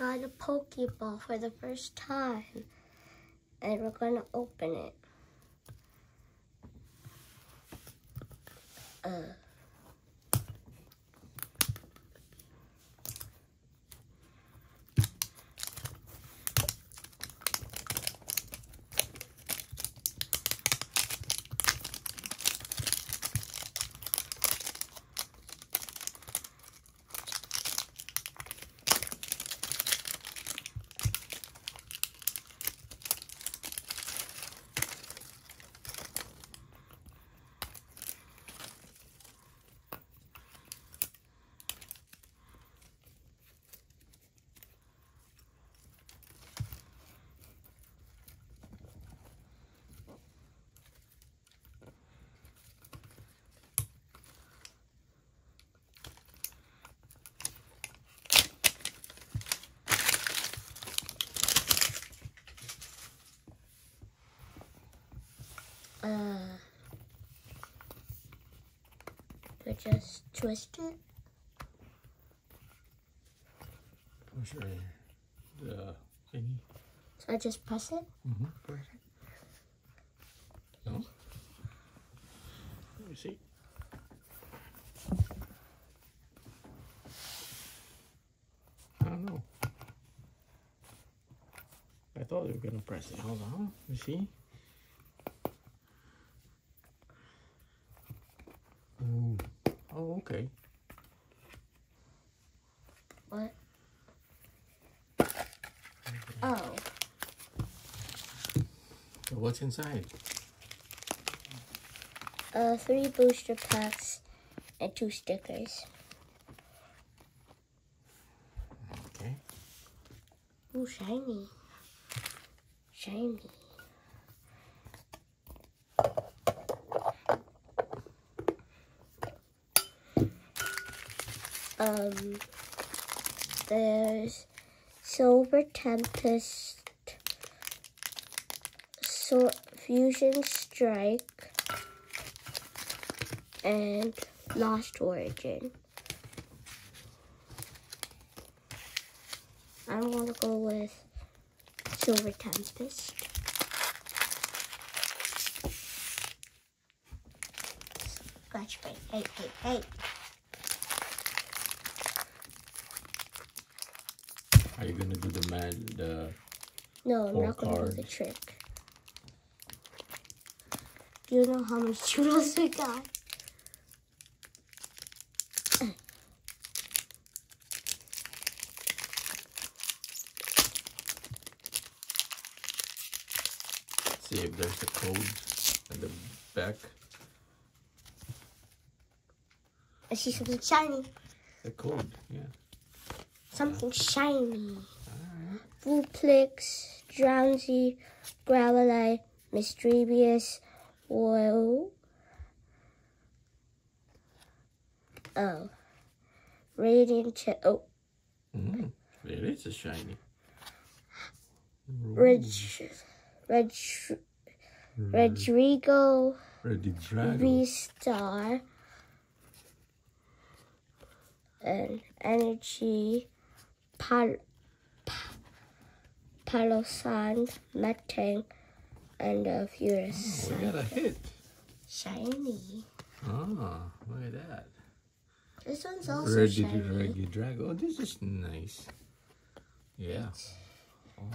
got a Pokeball for the first time. And we're gonna open it. Uh. Uh, we just twist it. Push right the thingy. So I just press it. Mm-hmm. Press it. No. Let me see. I don't know. I thought you were gonna press it. Hold on. You see? Oh. Oh, okay. What? Oh, what's inside? uh, three booster packs and two stickers. Okay. Ooh, shiny. Shiny. Um, there's Silver Tempest, Fusion Strike, and Lost Origin. I'm gonna go with Silver Tempest. Scratch me. Hey, hey, hey. Are you gonna do the man the uh, No, I'm not gonna do the trick. You know how much churros we got? see if there's a code at the back? I see something shiny. The code, yeah. Something shiny. Vulpix, Drowzee, Gravelite, Mischievous, Whoa. Oh. Radiant, Ch- oh, Mm, it is a shiny. Red, Red, Regidrago. V-Star, and Energy, Pal, Pa- Palossand, Metang, and uh, Furious. We got a hit. Shiny. Ah, look at that. This one's also Ready shiny. Ready Dragon. Oh, this is nice. Yeah.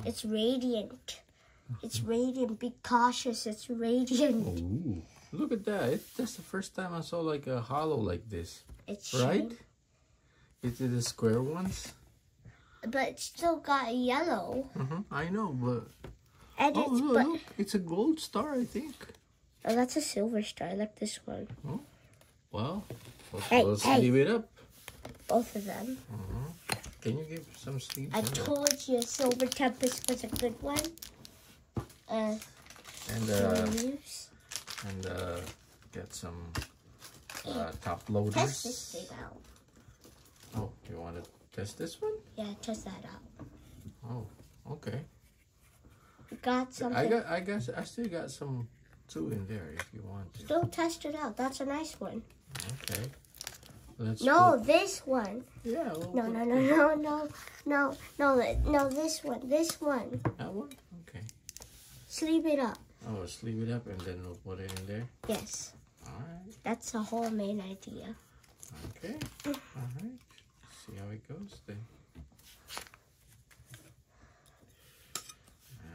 It's radiant. It's radiant. Be cautious. It's radiant. Ooh, look at that. It, that's the first time I saw like a hollow like this. It's Right? shiny. Is it the square ones? But it's still got yellow. Uh-huh. I know, but And oh it's look, but look, it's a gold star, I think. oh, that's a silver star. Like this one. Well, let's, Hey, let's hey. leave it up. Both of them. Can you give some sleeves? I told you Silver Tempest was a good one. Uh, and uh, leaves. and uh, get some uh, top Test this loaders. thing out. Oh, you want to test this one? Yeah, test that out. Oh, okay. Got something. I got, I guess, I still got some two in there if you want to. Still test it out. That's a nice one. Okay. Let's No, put- this one. yeah. we'll No, no, no, no, no, no, no, no, this one, this one. That one? Okay. Sleeve it up. Oh, let's it up and then we'll put it in there. Yes, Alright. that's the whole main idea. Okay. Mm. Alright. See how it goes then. Ah,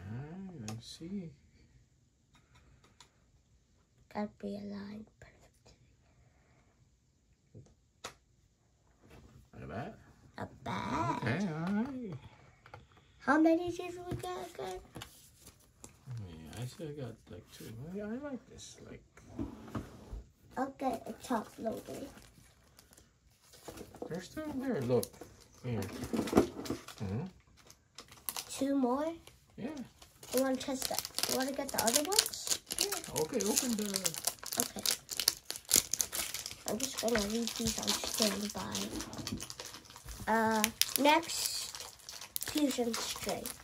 alright, let's see. Gotta be aligned perfect. Like that. A bag. Okay, alright. How many did we get again? Yeah, I still got like two. I, like this. Like, I'll get a top loader. They're still there. Look. Here. hmm Two more. Yeah. You want to test that? You want to get the other ones? Yeah. Okay, open the. Okay. I'm just gonna leave these on standby. Uh, next, fusion strength.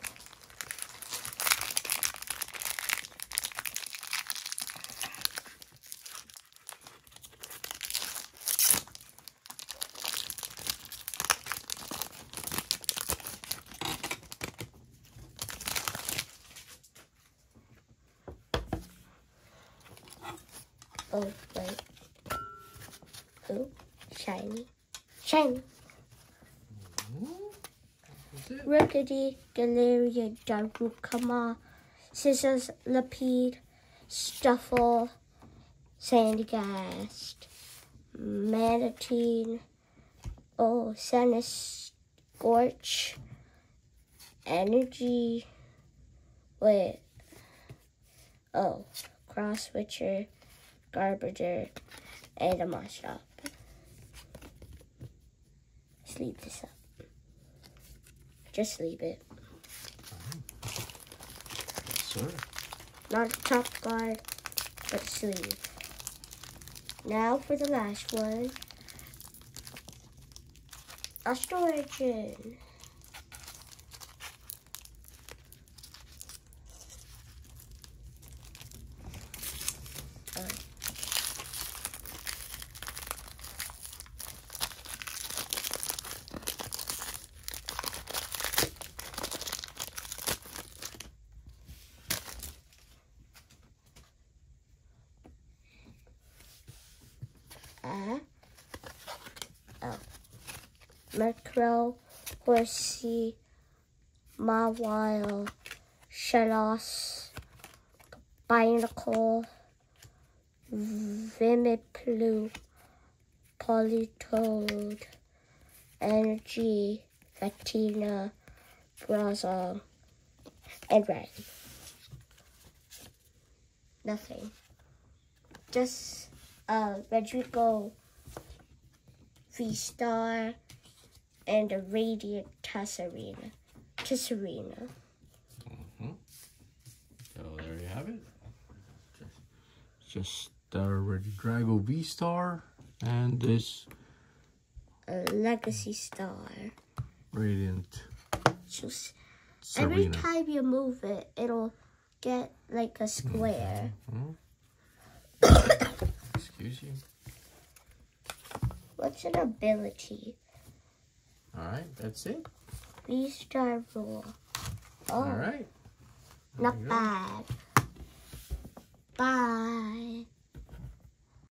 Oh, wait. Ooh, shiny. Shiny. Mm-hmm. It. Rickety, Galeria, Darukama, Scissors, Lapide, Stufful, Sandygast, Manatine, Oh, Sennis, Scorch, Energy, wait, oh, Cross Switcher, Garbager, and a Mashop. Let's leave this up. Just leave it. Sir. Not a top guard, but sleeve. Now for the last one. A storage bin. Alright. Uh, oh. Macro, horsey, mawile, shellos, binacle, vimiplu, politoed, energy, fatina, brazil, and red. Nothing. Just uh, Regidrago V-Star and a Radiant Tsareena. Tsareena. So there you have it. Just, just uh, Drago V Star and this A Legacy Star. Radiant Just s- every time you move it, it'll get like a square. Excuse you. What's an ability? Alright, that's it. V-Star Roar. Oh, Alright. not bad. Bye.